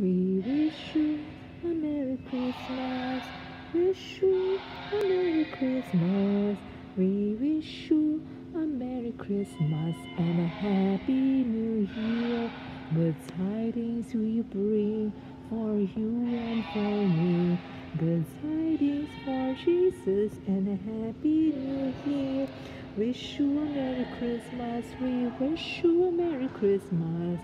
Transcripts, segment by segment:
We wish you a Merry Christmas. Wish you a Merry Christmas. We wish you a Merry Christmas and a Happy New Year. Good tidings we bring for you and for me. Good tidings for Jesus and a Happy New Year. Wish you a Merry Christmas. We wish you a Merry Christmas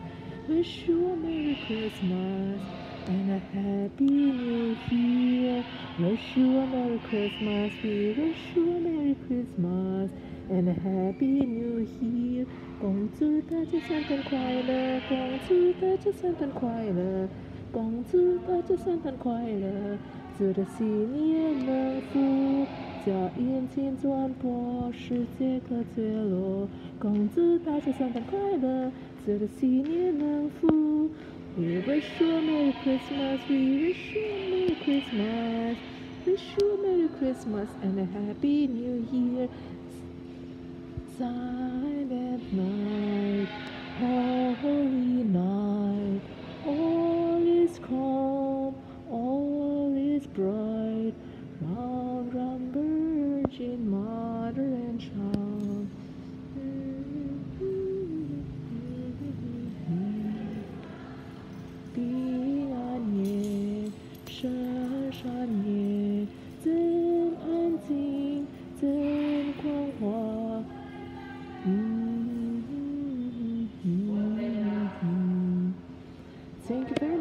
Wish you a Merry Christmas and a Happy New Year. Wish you a Merry Christmas. We wish you a Merry Christmas and a Happy New Year. 恭祝大家圣诞快乐，恭祝大家圣诞快乐，恭祝大家圣诞快乐，祝的新年能福， 家宴千转播，世界各角落。恭祝大家圣诞快乐，祝的新年能福。We wish you a Merry Christmas, we wish you a Merry Christmas, wish you a Merry Christmas and a Happy New Year. Silent virgin, mother, and child. Thank you very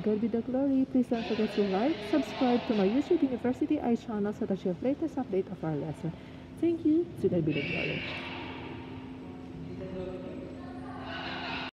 God be the glory. Please don't forget to like, subscribe to my YouTube University I channel so that you have latest update of our lesson. Thank you. To God be the glory.